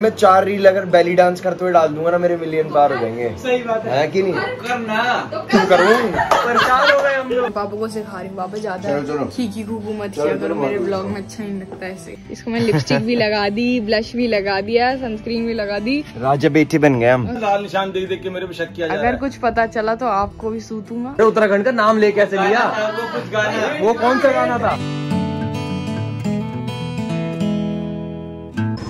मैं चार रील अगर बैली डांस करते हुए डाल दूँगा ना मेरे मिलियन पार हो जाएँगे। सही बात है। है कि नहीं? करना तुम करूँ? परेशान हो गए हम लोग। पापा को सिखा रही हूँ। पापा ज़्यादा खूकू मत किया करो मेरे ब्लॉग में अच्छा नहीं लगता ऐसे। इसको मैं लिपस्टिक भी लगा दी ब्लश भी लगा दिया सनस्क्रीन भी लगा दी। राजा बेटी बन गए हम। लाल निशान देख देख के मेरे पे शक किया अगर कुछ पता चला तो आपको भी सूतूँगा। उत्तराखंड का नाम ले कैसे लिया? वो कुछ गाना वो कौन सा गाना था?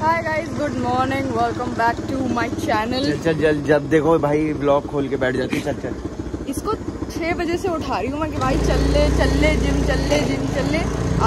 Hi guys good morning welcome back to my channel चल चल जल जब देखो भाई ब्लॉग खोल के बैठ जाती चल चल। इसको छह बजे से उठा रही हूँ मैं कि भाई चल ले चल ले जिम चल ले जिम चल ले।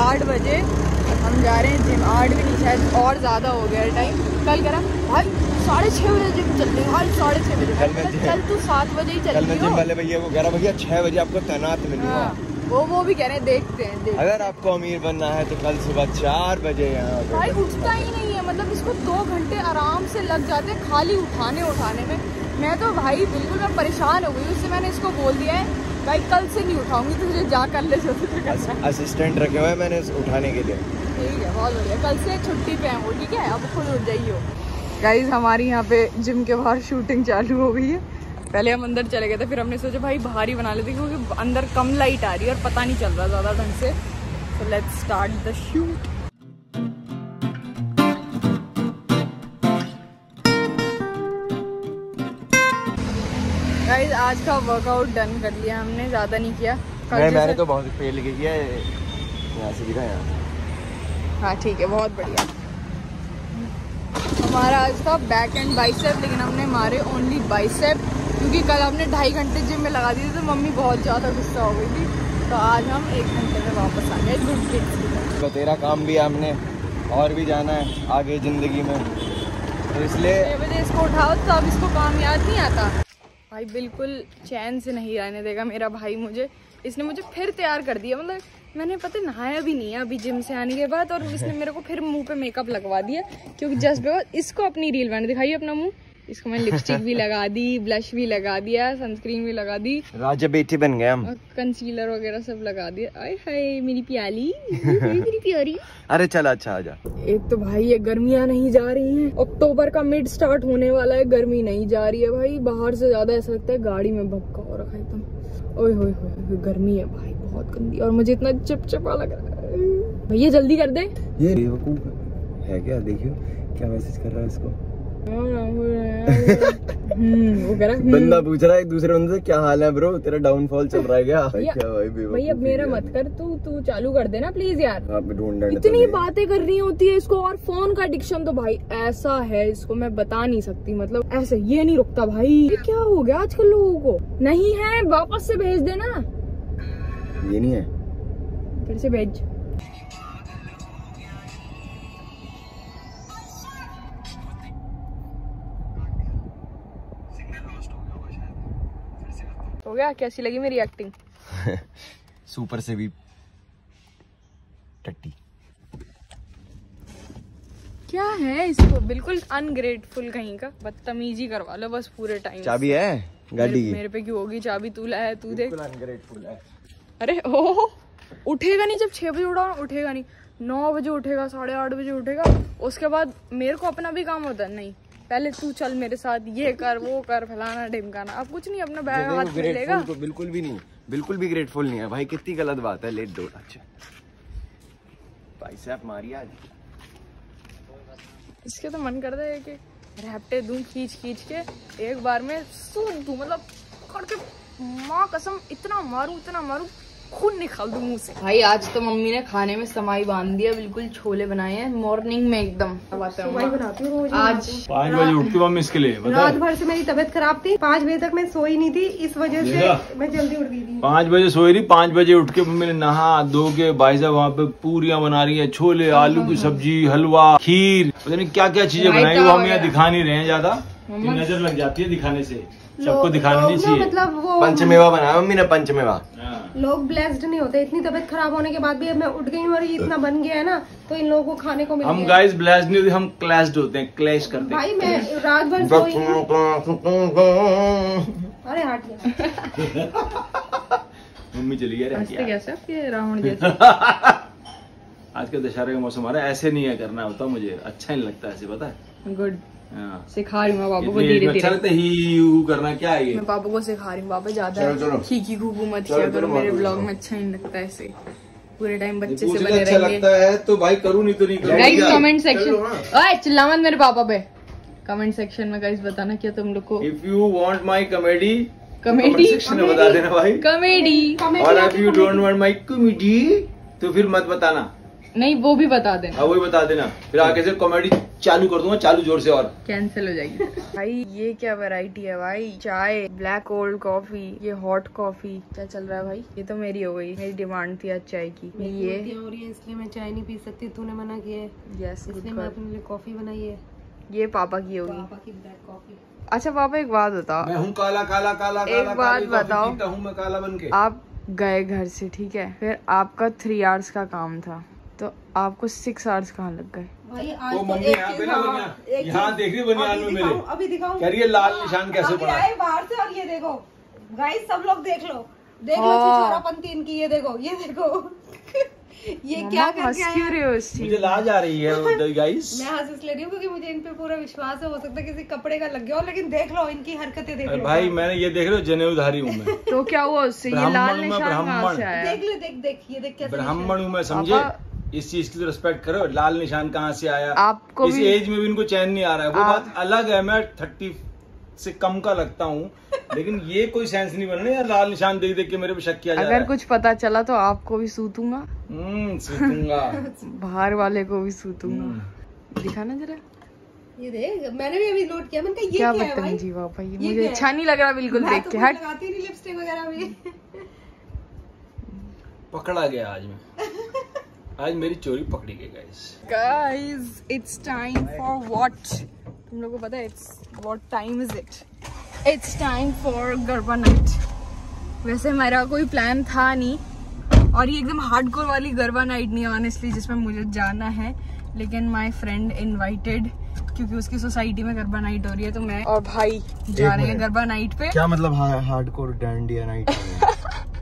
आठ बजे हम जा रहे हैं जिम। आठ भी नहीं शायद और ज़्यादा हो गया टाइम कल करा भाई साढ़े छह बजे जिम चल रही भाई साढ़े छह बजे। कल कहा, चल तू सात बजे ही चल रही हो। भैया भैया छह बजे आपको तैनात मिलूँगा। हाँ, वो वो भी कह रहे हैं देखते हैं देखते अगर आपको अमीर बनना है तो कल सुबह चार बजे यहाँ पे। भाई उठता ही नहीं है मतलब इसको दो घंटे आराम से लग जाते हैं खाली उठाने उठाने में। मैं तो भाई बिल्कुल मैं परेशान हो गई उससे मैंने इसको बोल दिया है भाई कल से नहीं उठाऊँगी तो मुझे जा कर ले जो। असिस्टेंट रखे हुए मैंने उठाने के लिए। ठीक है बहुत बढ़िया। कल से छुट्टी पे है वो ठीक है? अब खुद उठ जाइए गाइज़ हमारी यहाँ पे जिम के बाहर शूटिंग चालू हो गई है। पहले हम अंदर चले गए थे फिर हमने सोचा भाई बाहर ही बना लेते क्योंकि अंदर कम लाइट आ रही है और पता नहीं चल रहा ज़्यादा ढंग से. तो let's start the shoot guys आज का वर्कआउट डन कर लिया हमने ज़्यादा नहीं किया। नहीं मैंने तो बहुत लेके किया यहाँ से दिखा यहाँ हाँ ठीक है बहुत बढ़िया। हमारा आज था बैक एंड बाइसेप लेकिन हमने मारे ओनली बाइसेप क्योंकि कल हमने ढाई घंटे जिम में लगा दिए थे तो मम्मी बहुत ज़्यादा गुस्सा हो गई थी। तो आज हम एक घंटे में वापस आ गए गुड किड्स की तरह। तो तेरा काम भी है हमने और भी जाना है आगे ज़िंदगी में। तो इसलिए बजे इसको उठाओ तो अब इसको काम याद नहीं आता। भाई बिल्कुल चैन से नहीं रहने देगा मेरा भाई मुझे। इसने मुझे फिर तैयार कर दिया मतलब मैंने पता नहाया भी नहीं है अभी जिम से आने के बाद और इसने मेरे को फिर मुँह पे मेकअप लगवा दिया क्योंकि जस्ट बिकॉज़ इसको अपनी रील मैंने दिखाई अपना मुँह। इसको मैंने लिपस्टिक भी लगा दी ब्लश भी लगा दिया सनस्क्रीन भी लगा दी। राजा बेटी बन गए हम। कंसीलर वगैरह सब लगा दिया। आय हाय मेरी प्याली। मेरी प्यारी। अरे चल अच्छा आजा एक तो भाई ये गर्मियाँ नहीं जा रही हैं। अक्टूबर का मिड स्टार्ट होने वाला है गर्मी नहीं जा रही है भाई। बाहर से ज़्यादा ऐसा लगता है गाड़ी में भक्का हो रखा है एकदम। ओए होए होए होए, गर्मी है भाई बहुत गंदी। और मुझे इतना चिपचिपा लग रहा है। भैया जल्दी कर दे। ये है क्या? देखियो क्या मैसेज कर रहा है इसको? बंदा पूछ रहा है एक दूसरे बंदे से क्या हाल है ब्रो तेरा डाउनफॉल चल रहा है क्या? भाई भाई भाई अब मेरा मत कर तू तू चालू कर देना प्लीज़ यार। रहे इतनी बातें कर रही होती है इसको और फ़ोन का एडिक्शन तो भाई ऐसा है इसको मैं बता नहीं सकती मतलब ऐसे ये नहीं रुकता भाई। ये क्या हो गया आजकल लोगों को? नहीं है वापस से भेज देना। ये नहीं है। फिर से भेज। हो गया? कैसी लगी मेरी एक्टिंग सुपर से भी टट्टी। क्या है इसको? बिल्कुल अनग्रेटफुल कहीं का। बदतमीजी करवा लो बस पूरे टाइम चाबी है गाड़ी मेरे, मेरे पे क्यों होगी चाबी? तू लाया तू देख। अनग्रेटफुल है। अरे ओ उठेगा नहीं जब छह बजे उठा उठेगा नहीं। नौ बजे उठेगा साढ़े आठ बजे उठेगा। उसके बाद मेरे को अपना भी काम होता है। नहीं पहले तू चल मेरे साथ ये कर वो कर फलाना ढिमकाना अब कुछ नहीं अपना बैग हाथ में लेगा। तो बिल्कुल भी नहीं बिल्कुल भी ग्रेटफुल नहीं है। भाई कितनी गलत बात है लेट दो अच्छा। भाई साहब मारिया इसके तो मन करता है कि रैपटे दूँ खींच खींच के एक बार में सूद दूँ मतलब करके माँ कसम इतना मारूं इतना मारूं खून निकाल दू मुँह से। भाई आज तो मम्मी ने खाने में समाई बाँध दिया बिल्कुल छोले बनाए हैं मॉर्निंग में एकदम। बनाती हूँ आज। पाँच बजे उठती हूँ मम्मी इसके लिए रात भर से मेरी तबियत खराब थी पाँच बजे तक मैं सोई नहीं थी इस वजह से मैं जल्दी उठ गई थी। पाँच बजे सोई रही पाँच बजे उठ के मम्मी ने नहा धो के भाई साहब वहाँ पे पूरिया बना रही है छोले आलू की सब्ज़ी हलवा खीर पता नहीं क्या क्या चीज़ें बनाई वो हम यहाँ दिखा नहीं रहे हैं ज़्यादा। नज़र लग जाती है दिखाने से। सबको दिखाना नहीं चाहिए। मतलब वो पंचमेवा बनाया मम्मी ने पंचमेवा। लोग ब्लेस्ड नहीं होते इतनी तबीयत खराब होने के बाद भी अब मैं उठ गई और ये इतना बन गया है ना तो इन लोगों को खाने को मिल हम गाइस ब्लेस्ड नहीं होते हम क्लैश्ड होते हैं क्लैश करते हैं। भाई मैं रात भर सोई अरे हट गया। मम्मी चली गई आपके रावण जैसे। आज का दशहरे का मौसम आ रहा है ऐसे नहीं है करना होता मुझे अच्छा नहीं लगता ऐसे पता है? गुड हाँ। सिखा रही हूँ बाबू को धीरे अच्छा धीरे ही करना क्या है ये? मैं पापा को सिखा रही हूँ। बाबा ज़्यादा। खीखी खूखू मत किया करो। मेरे ब्लॉग में अच्छा नहीं लगता ऐसे। पूरे टाइम बच्चे से बने अच्छा लगता है तो भाई करूँ नहीं तो नहीं गाइस कमेंट सेक्शन ओए चिल्ला मत मेरे पापा पे। कमेंट सेक्शन में गाइस बताना क्या तुम लोग को। If you want my comedy comedy section में बता देना भाई। कॉमेडी और if you don't want my comedy तो फिर मत बताना। नहीं वो भी बता देना। हाँ भी बता देना। फिर आगे से कॉमेडी चालू कर दूँगा चालू ज़ोर से और। कैंसिल हो जाएगी। भाई ये क्या वैरायटी है भाई? चाय ब्लैक ओल्ड कॉफ़ी ये हॉट कॉफ़ी क्या चल रहा है भाई? ये तो मेरी हो गई। मेरी डिमांड थी आज चाय की। ये हो रही है इसलिए मैं चाय नहीं पी सकती। तूने मना किया है। यस इसलिए मैं अपने लिए कॉफ़ी बनाई है। ये पापा की होगी। पापा की ब्लैक कॉफ़ी अच्छा पापा एक बात बताओ। मैं हूँ काला काला काला एक काला बात काली बताओ। मैं काला बन के। आप गए घर से ठीक है? फिर आपका थ्री आवर्स का काम था। तो आपको सिक्स आवर्स कहाँ लग गए? तो मम्मी यहाँ पे ना हाँ, यहाँ देख रही बनियान में मेरे। अभी दिखाऊँ। है लाल निशान कैसे पड़ा? आए बाहर से और ये देखो। गाइस सब लोग देख लो। देख लो हाँ। छिछोरापन तीन की ये देखो ये देखो। ये क्या करके क्यों हैं? हो मुझे लाज आ रही है गाइस मैं हंस इसलिए रही हूँ क्योंकि मुझे इन पे पूरा विश्वास है। हो सकता है किसी कपड़े का लग गया हो लेकिन देख लो इनकी हरकतें देख लो। भाई मैंने ये देख लो हो जनेऊधारी हूँ मैं। तो क्या हुआ उससे? ये लाल निशान कहाँ ब्राह्मण। से आया? देख ले देख देख ये देख कैसे ब्राह्मण हूँ मैं समझे? इस चीज़ की तो रिस्पेक्ट करो। लाल निशान कहाँ से आया? आपको इस एज में भी इनको चैन नहीं आ रहा है। वो बात अलग है मैं थर्टी से कम का लगता हूँ। लेकिन ये कोई सेंस नहीं बनना यार लाल निशान देख देख के मेरे पे शक किया जा रहा अगर है। कुछ पता चला तो आपको भी सूतूँगा। हम्म सीखूँगा बाहर वाले को भी सूतूँगा। हम्म। दिखाना जरा। ये देख मैंने भी अभी नोट किया। मैंने कहा ये क्या क्या है भाई? पापा ये ये मुझे अच्छा नहीं लग रहा बिल्कुल देख तो के। हट। लगाती नहीं लिपस्टिक वगैरह भी। पकड़ा गया आज मैं। आज मेरी चोरी पकड़ी गई guys guys it's time for what तुम लोगों को पता है it's what time is it it's time for garba night वैसे मेरा कोई प्लान था नहीं और ये एकदम हार्डकोर वाली गरबा नाइट नहीं है ऑनेस्टली जिसमें मुझे जाना है। लेकिन माय फ्रेंड इनवाइटेड क्योंकि उसकी सोसाइटी में गरबा नाइट हो रही है तो मैं और भाई जा रहे हैं गरबा नाइट पे। क्या मतलब हार्डकोर डांडिया नाइट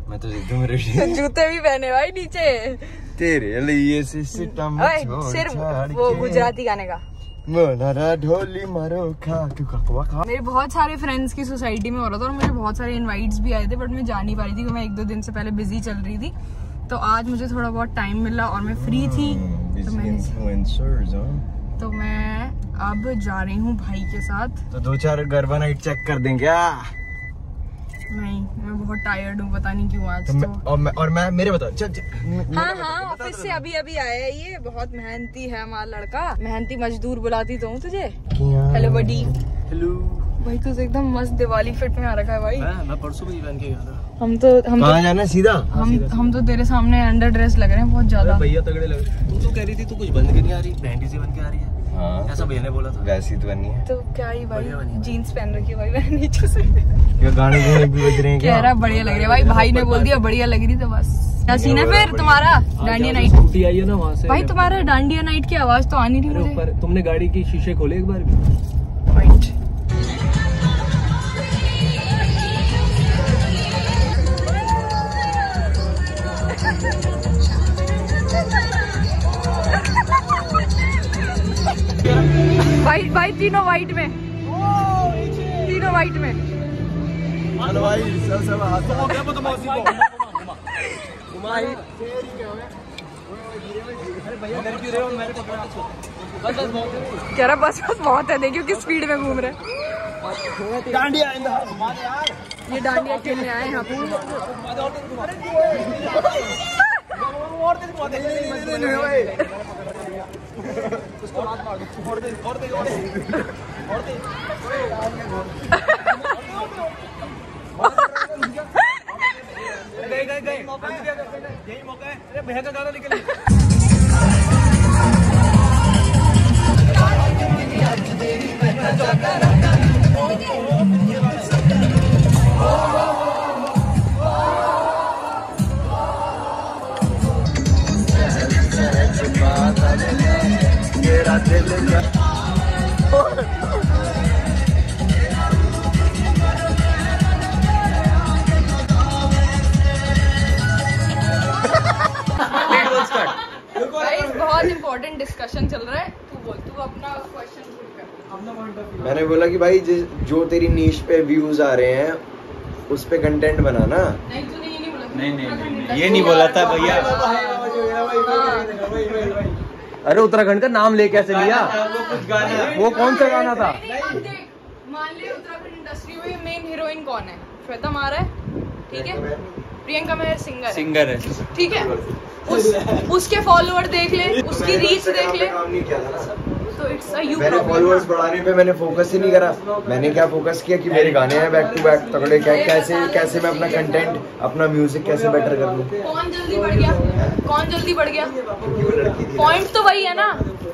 मैं तो एकदम रेडी तो जूते भी पहने भाई नीचे। तेरे लिए सिर्फ़ वो गुजराती गाने का। ढोली मारो खा खा खा। मेरे बहुत सारे फ्रेंड्स की सोसाइटी में हो रहा था और मुझे बहुत सारे इनवाइट्स भी आए थे बट मैं जा नहीं पा रही थी क्योंकि मैं एक दो दिन से पहले बिज़ी चल रही थी। तो आज मुझे थोड़ा बहुत टाइम मिला और मैं फ्री थी। तो मैंने इन्फ्लुएंसर्स हाँ तो मैं अब जा रही हूँ भाई के साथ। तो दो चार गरबा नाइट चेक कर दें क्या नहीं मैं बहुत टायर्ड हूँ पता नहीं क्यों आज तो मैं तो। और मैं और मैं मेरे बताओ चल चल। हाँ हाँ ऑफ़िस से अभी अभी आया है ये बहुत मेहनती है हमारा लड़का। मेहनती मजदूर बुलाती तो हूँ तुझे। हेलो बडी हेलो भाई तू तो एकदम मस्त दिवाली फिट में आ रखा है भाई। मैं परसों भी पहन के गया था। हम तो हम तो कहाँ जाना है सीधा? हम हम तो तेरे सामने अंडर ड्रेस लग रहे हैं बहुत ज़्यादा। भैया तगड़े लग रहे तू तो कह रही थी तू कुछ बंद के नहीं आ रही। बैंडी से बन के आ रही है। हाँ। ऐसा भैया ने बोला था? वैसी तो बनी है। तो क्या ही भाई। जीन्स पहन रखी है भाई मैंने नीचे से क्या गाने गाने भी बज रहे हैं क्या? रहा बढ़िया लग रही है भाई भाई ने बोल दिया बढ़िया। लग रही तो बस। क्या सीन है फिर तुम्हारा डांडिया नाइट स्कूटी आई है ना वहाँ से? भाई तुम्हारा डांडिया नाइट की आवाज़ तो आनी नहीं तुमने गाड़ी के शीशे खोले एक बार भी? वाइट भाई तीनों वाइट में। तीनों वाइट में। चलो भाई सब सब हाथ कह रहा बस बस बहुत है देखियो किस स्पीड में घूम रहे डांडिया ये डांडिया खेलने आए हैं। है। अरे भैया का गाना निकल बहुत इंपॉर्टेंट डिस्कशन चल रहा है तू बोल तू अपना क्वेश्चन मैंने बोला कि भाई जिस जो तेरी नीच पे व्यूज़ आ रहे हैं उस पे कंटेंट बनाना नहीं तूने ये नहीं बोला नहीं नहीं नहीं, नहीं ये नहीं बोला था भैया अरे उत्तराखंड का नाम ले कैसे लिया वो कुछ गाना वो कौन सा गाना था मान ले उत्तराखंड इंडस्ट्री में मेन हीरोइन कौन है श्वेता मारा है ठीक है प्रियंका मेहर सिंगर सिंगर है। ठीक है? उस उसके फॉलोअर देख ले उसकी रीच देख ले। नहीं किया था ना। तो इट्स अ यू मैंने फॉलोअर्स बढ़ाने पे मैंने फोकस ही नहीं करा। मैंने क्या फोकस किया कि मेरे गाने हैं बैक टू बैक तगड़े क्या कैसे कैसे मैं अपना कंटेंट अपना म्यूज़िक कैसे बेटर कर लूँ? कौन जल्दी बढ़ गया? कौन जल्दी बढ़ गया? पॉइंट तो वही है ना।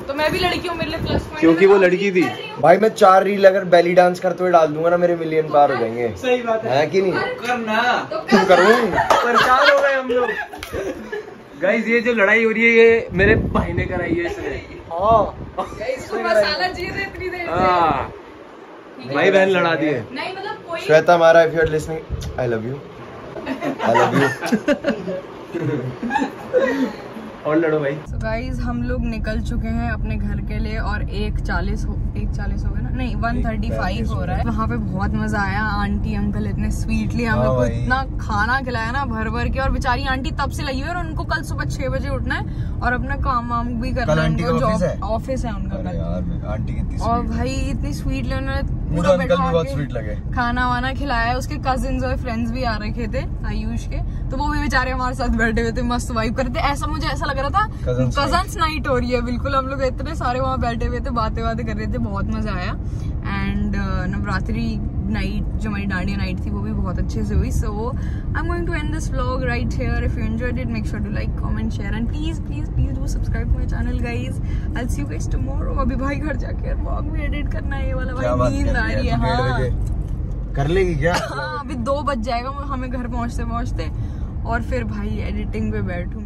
तो मैं भी लड़की हूँ मेरे लिए प्लस पॉइंट क्योंकि वो लड़की थी। भाई मैं चार रील अगर बेली डांस करते हुए डाल दूँगा ना मेरे मिलियन पार हो जाएँगे। सही बात है। कि नहीं? करना तुम करूँ परेशान हो गए हम लोग। गाइस ये जो लड़ाई हो रही है ये मेरे भाई ने कराई है इसने। इसको मसाला चाहिए था इतनी देर से। हाँ। भाई बहन लड़ा दिए। नहीं मतलब श्वेता मारा if you are listening I love you I love you और लड़ो भाई। तो गाइज़ हम लोग निकल चुके हैं अपने घर के लिए और एक चालीस हो एक चालीस हो गया ना? नहीं वन थर्टी फाइव हो रहा है। वहाँ पे बहुत मज़ा आया। आंटी अंकल इतने स्वीटली हम हाँ लोग को इतना खाना खिलाया ना भर भर के। और बेचारी आंटी तब से लगी हुई है और उनको कल सुबह छह बजे उठना है और अपना काम वाम भी करना है। उनको ऑफ़िस जॉब है? ऑफ़िस है उनका कल। और भाई इतनी स्वीटली उन्होंने पूरा अंकल भी बहुत स्वीट लगे। खाना वाना खिलाया उसके कजिन और फ्रेंड्स भी आ रखे थे आयुष के। तो वो भी बेचारे हमारे साथ बैठे हुए थे मस्त वाइब करते। ऐसा मुझे ऐसा लग रहा था कज़न कजन्स नाइट हो रही है बिल्कुल। हम लोग इतने सारे वहाँ बैठे हुए थे बातें बातें कर रहे थे बहुत मज़ा आया। एंड नवरात्रि नाइट जो हमारी डांडिया नाइट थी वो भी बहुत अच्छे से हुई. So I am going to end this vlog right here if you enjoyed it make sure to like comment share and please please please do subscribe my channel guys I see you guys tomorrow अभी भाई घर जाके vlog भी edit करना है ये वाला भाई नींद आ रही है? है. कर लेगी क्या? हाँ अभी दो बज जाएगा हमें घर पहुँचते पहुँचते और फिर भाई एडिटिंग पे बैठूँगी.